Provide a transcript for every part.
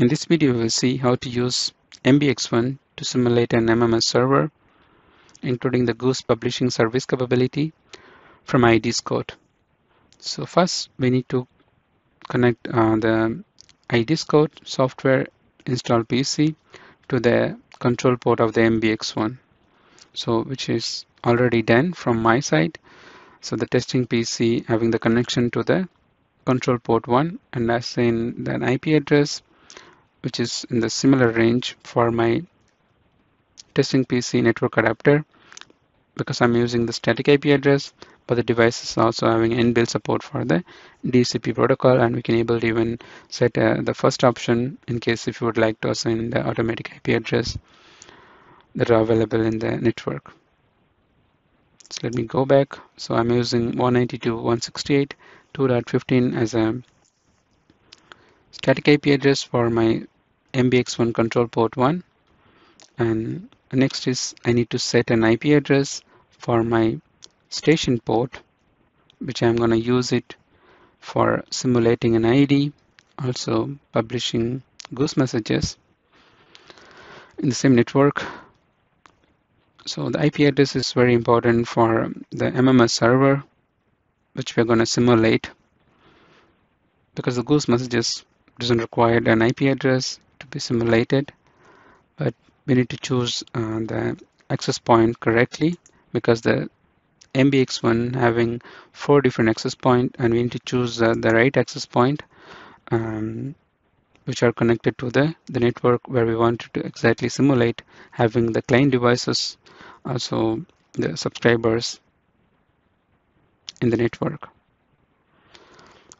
In this video, we'll see how to use MBX1 to simulate an MMS server, including the Goose publishing service capability from IEDScout. So first, we need to connect uh, the IEDScout software install PC to the control port of the MBX1. So which is already done from my side. So the testing PC having the connection to the control port 1 and as in an IP address which is in the similar range for my testing PC network adapter because I'm using the static IP address but the device is also having inbuilt support for the DHCP protocol and we can able to even set uh, the first option in case if you would like to assign the automatic IP address that are available in the network. So let me go back. So I'm using 192.168.2.15 as a static IP address for my MBX1 control port 1 and next is I need to set an IP address for my station port which I'm going to use it for simulating an ID also publishing goose messages in the same network. So the IP address is very important for the MMS server which we're going to simulate because the goose messages doesn't require an IP address be simulated but we need to choose uh, the access point correctly because the MBX1 having four different access point and we need to choose uh, the right access point um, which are connected to the, the network where we want to exactly simulate having the client devices also the subscribers in the network.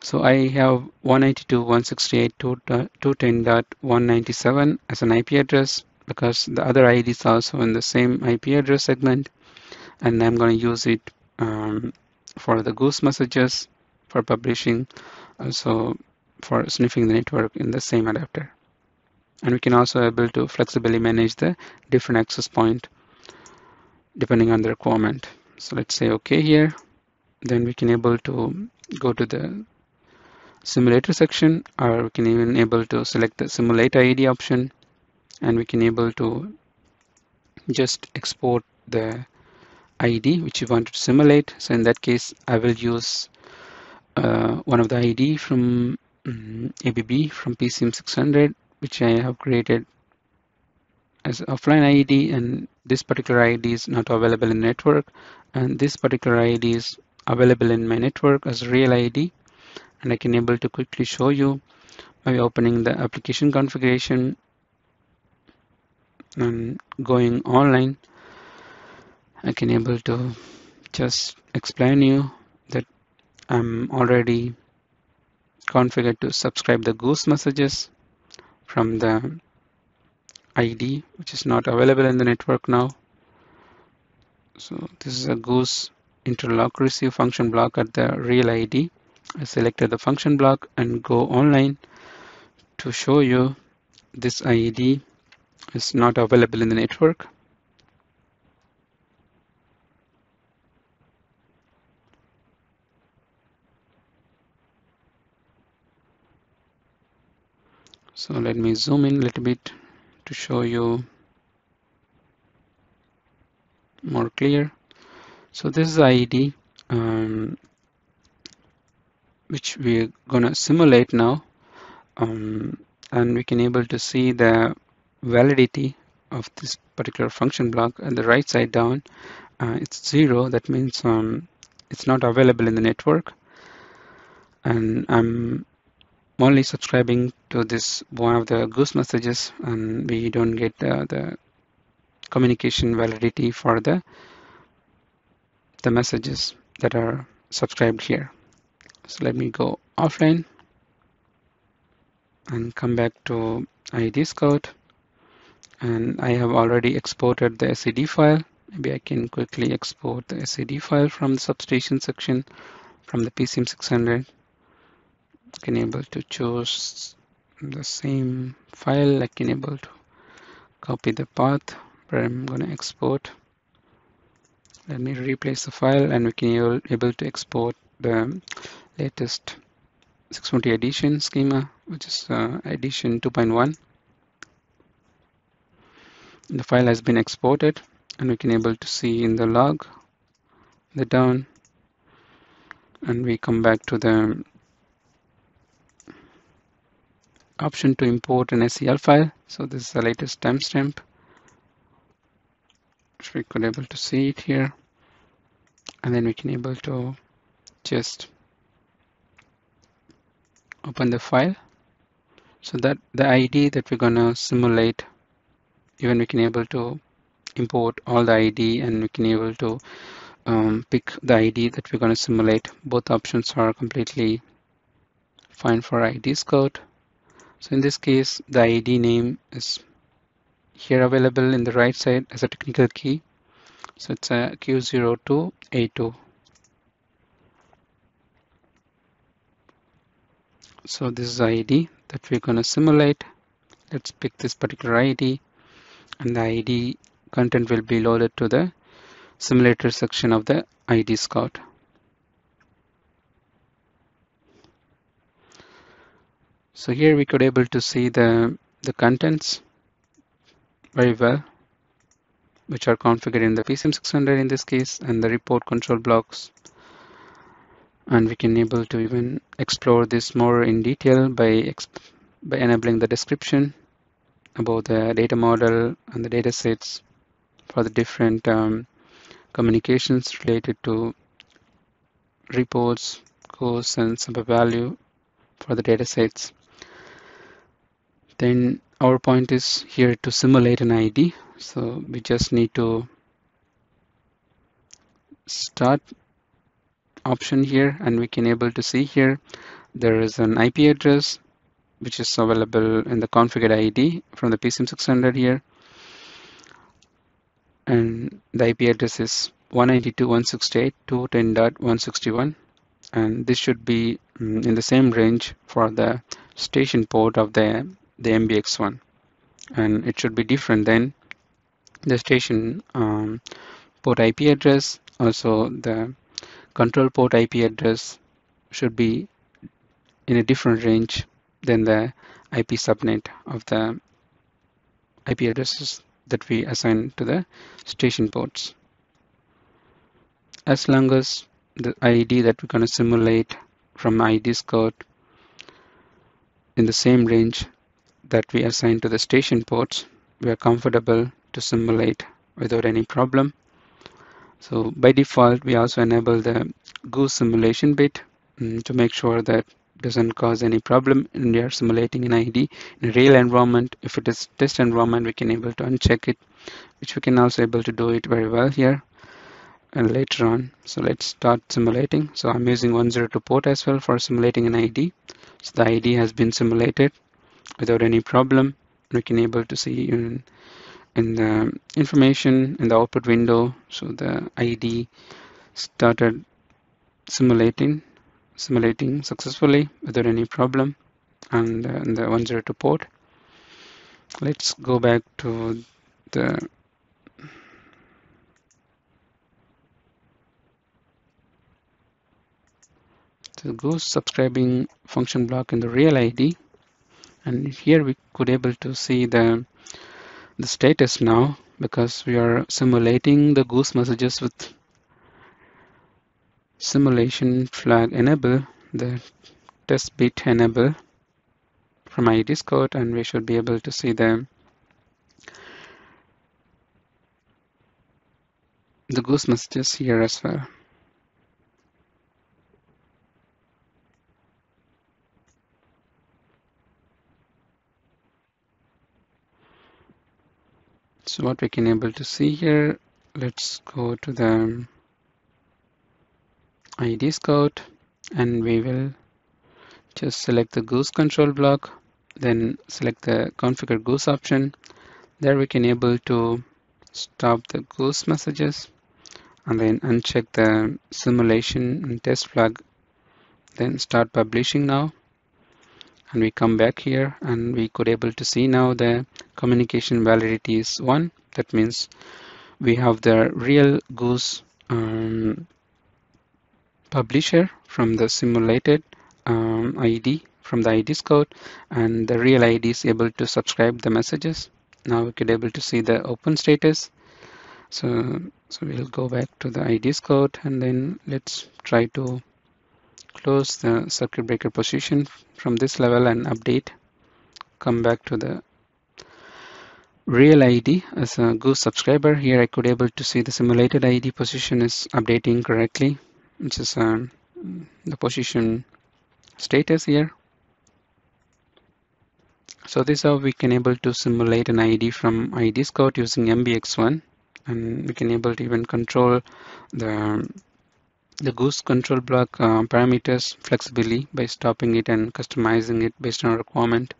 So I have 192.168.210.197 as an IP address because the other ID is also in the same IP address segment and I'm going to use it um, for the goose messages for publishing also for sniffing the network in the same adapter. And we can also able to flexibly manage the different access point depending on the requirement. So let's say okay here then we can able to go to the simulator section or we can even able to select the simulate ID option and we can able to just export the ID which you want to simulate. So in that case I will use uh, one of the ID from um, ABB from PCM 600 which I have created as offline ID and this particular ID is not available in network and this particular ID is available in my network as real ID and I can able to quickly show you by opening the application configuration and going online. I can able to just explain you that I'm already configured to subscribe the goose messages from the ID which is not available in the network now. So this is a goose interlock receive function block at the real ID I selected the function block and go online to show you this ID is not available in the network. So let me zoom in a little bit to show you more clear. So this is ID um, which we're gonna simulate now um, and we can able to see the validity of this particular function block at the right side down. Uh, it's zero that means um, it's not available in the network. And I'm only subscribing to this one of the goose messages and we don't get uh, the communication validity for the the messages that are subscribed here so let me go offline and come back to IEDScout and I have already exported the SCD file. Maybe I can quickly export the SCD file from the substation section from the PCM 600 I can able to choose the same file. I can able to copy the path where I'm going to export. Let me replace the file and we can able to export the latest 620 edition schema, which is uh, edition 2.1. The file has been exported and we can able to see in the log the down and we come back to the option to import an SCL file. So this is the latest timestamp. So we could able to see it here. And then we can able to just open the file. So that the ID that we're gonna simulate, even we can able to import all the ID and we can able to um, pick the ID that we're going to simulate. Both options are completely fine for IEDScout. So in this case, the ID name is here available in the right side as a technical key. So it's a Q02A2. So this is ID that we're going to simulate. Let's pick this particular ID and the ID content will be loaded to the simulator section of the IEDScout. So here we could able to see the, the contents very well, which are configured in the PCM600 in this case, and the report control blocks. And we can able to even explore this more in detail by, by enabling the description about the data model and the data sets for the different um, communications related to reports, goose, and some value for the data sets. Then our point is here to simulate an ID. So we just need to start option here and we can able to see here there is an IP address which is available in the configured ID from the PCM600 here. And the IP address is 192.168.210.161 and this should be um, in the same range for the station port of the the MBX1 and it should be different than the station um, port IP address also the control port IP address should be in a different range than the IP subnet of the IP addresses that we assign to the station ports. As long as the ID that we're going to simulate from IEDScout in the same range that we assign to the station ports, we are comfortable to simulate without any problem. So by default, we also enable the goose simulation bit um, to make sure that doesn't cause any problem and we are simulating an ID in a real environment. If it is test environment, we can able to uncheck it, which we can also able to do it very well here and later on. So let's start simulating. So I'm using 102 port as well for simulating an ID. So the ID has been simulated without any problem. We can able to see in, in the information in the output window. So the ID started simulating simulating successfully without any problem and uh, the 102 port. Let's go back to the the goose subscribing function block in the real ID and here we could able to see the the status now because we are simulating the goose messages with simulation flag enable the test bit enable from IEDScout and we should be able to see the the goose messages here as well. So what we can able to see here, let's go to the IEDScout and we will just select the goose control block then select the configure goose option. There we can able to stop the goose messages and then uncheck the simulation and test flag. Then start publishing now. And we come back here and we could able to see now the communication validity is one that means we have the real goose um, publisher from the simulated um, ID from the IEDScout and the real ID is able to subscribe the messages. Now we could able to see the open status. So, so we'll go back to the IEDScout and then let's try to close the circuit breaker position from this level and update. Come back to the real ID as a Goose subscriber. Here I could able to see the simulated ID position is updating correctly, which is um, the position status here. So this is how we can able to simulate an ID from IEDScout using MBX1 and we can able to even control the the goose control block uh, parameters flexibly by stopping it and customizing it based on requirement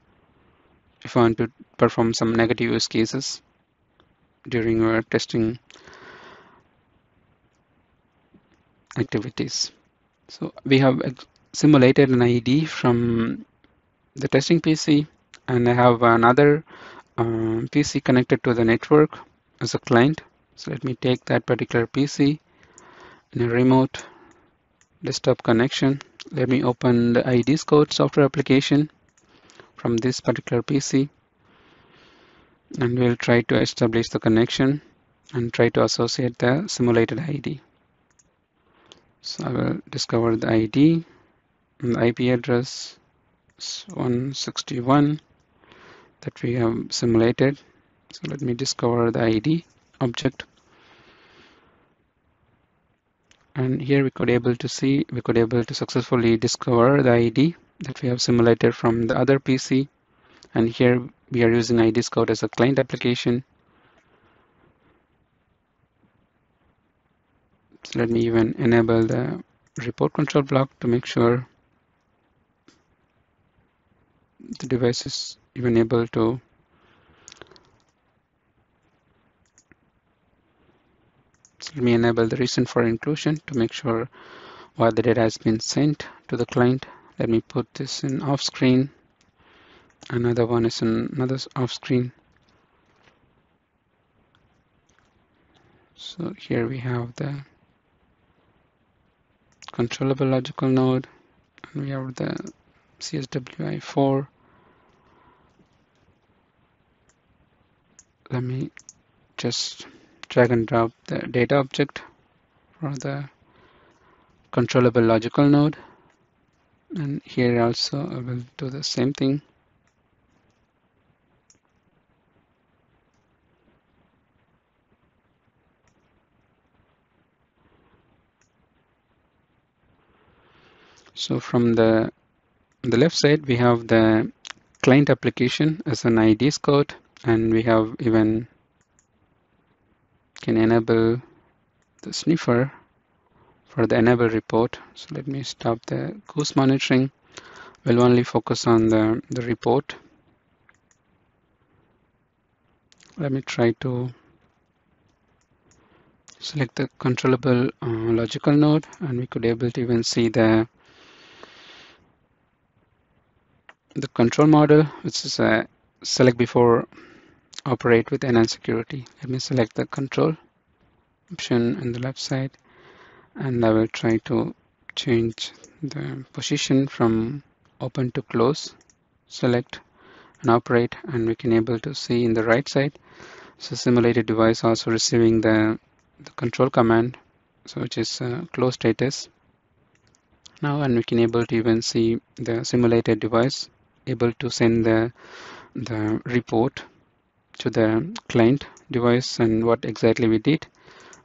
if I want to perform some negative use cases during our testing activities. So we have simulated an ID from the testing PC and I have another um, PC connected to the network as a client. So let me take that particular PC in a remote desktop connection. Let me open the IEDScout software application from this particular PC and we'll try to establish the connection and try to associate the simulated ID. So I will discover the ID and the IP address is 161 that we have simulated. So let me discover the ID object. And here we could able to see, we could able to successfully discover the ID that we have simulated from the other PC. And here we are using IEDScout as a client application. So let me even enable the report control block to make sure the device is even able to so let me enable the reason for inclusion to make sure why the data has been sent to the client let me put this in off screen. Another one is in another off screen. So here we have the controllable logical node and we have the CSWI4 let me just drag and drop the data object for the controllable logical node and here also I will do the same thing. So from the the left side we have the client application as an IEDScout and we have even can enable the sniffer for the enable report. So let me stop the goose monitoring. We'll only focus on the, the report. Let me try to select the controllable uh, logical node and we could able to even see the the control model which is a select before operate with enhanced security. Let me select the control option on the left side and I will try to change the position from open to close. Select and operate and we can able to see in the right side. So simulated device also receiving the, the control command so which is uh, close status. Now and we can able to even see the simulated device able to send the the report to the client device and what exactly we did.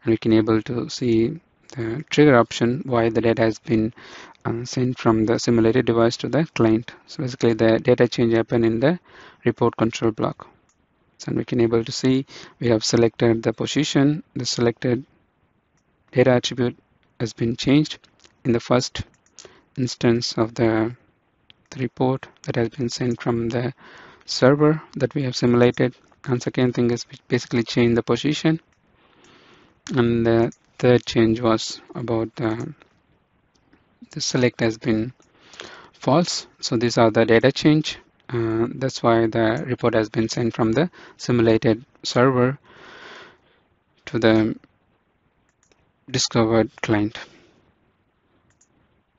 And we can able to see the trigger option why the data has been uh, sent from the simulated device to the client. So basically the data change happened in the report control block. So we can able to see we have selected the position, the selected data attribute has been changed in the first instance of the, the report that has been sent from the server that we have simulated. And second thing is we basically change the position and the third change was about uh, the select has been false. So these are the data change. Uh, that's why the report has been sent from the simulated server to the discovered client.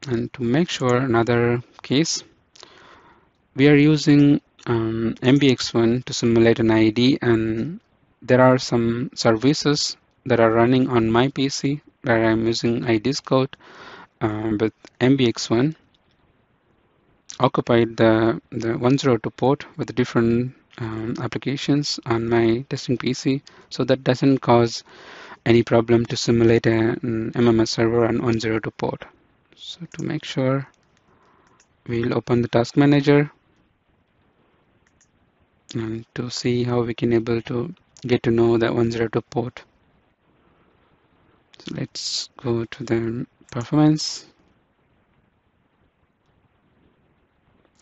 And to make sure another case, we are using um, MBX1 to simulate an ID and there are some services that are running on my PC that I'm using IEDScout with MBX1 occupied the, the 102 port with different um, applications on my testing PC so that doesn't cause any problem to simulate an MMS server on 102 port. So to make sure we'll open the task manager and to see how we can able to get to know the 102 port. Let's go to the performance.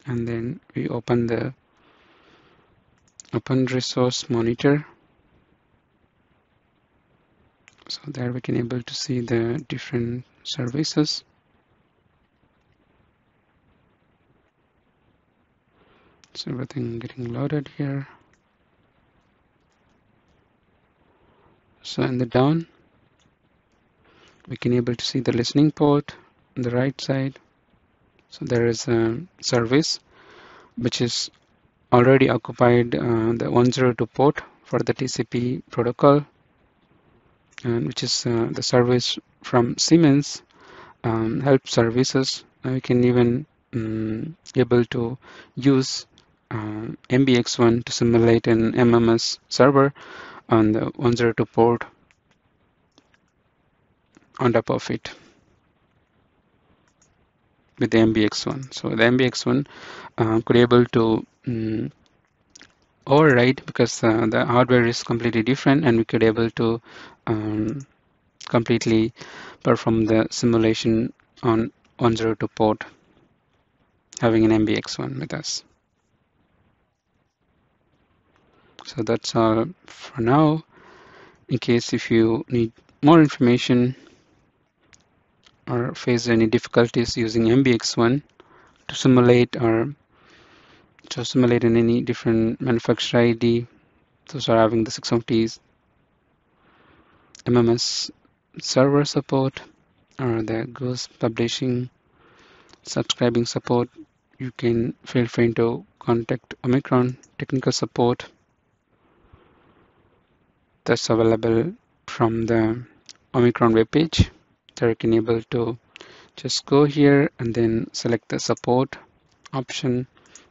And then we open the open resource monitor. So there we can able to see the different services. So everything getting loaded here? So in the down we can able to see the listening port on the right side. So there is a service which is already occupied uh, the 102 port for the TCP protocol and which is uh, the service from Siemens um, help services. We can even um, able to use uh, MBX1 to simulate an MMS server on the 102 port on top of it with the MBX1. So the MBX1 uh, could able to um, override because uh, the hardware is completely different and we could able to um, completely perform the simulation on 102 port having an MBX1 with us. So that's all for now. In case if you need more information or face any difficulties using MBX1 to simulate or to simulate in any different manufacturer ID, those are having the 650s, MMS server support or the Goose publishing subscribing support, you can feel free to contact Omicron technical support. That's available from the Omicron webpage. So you can able to just go here and then select the support option.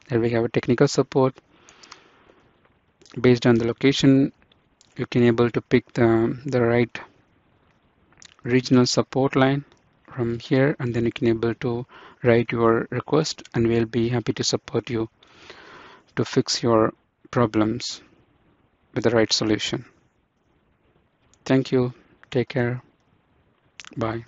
There we have a technical support. Based on the location, you can able to pick the, the right regional support line from here and then you can able to write your request and we'll be happy to support you to fix your problems with the right solution. Thank you. Take care. Bye.